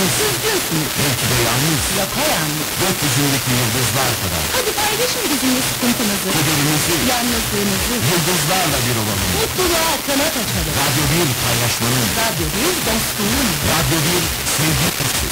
Üzgünsünüz. Belki de yalnız. Yok Yapayalnız. Gökyüzündeki yıldızlar kadar. Hadi paylaşın bizimle sıkıntınızı. Kederimizi Yalnızlığınızı. yıldızlarla bir olalım. Mutluluğa kanat açalım. Radyo bir paylaşmanın, Radyo bir dostluğun. radyo bir sevgi sesi.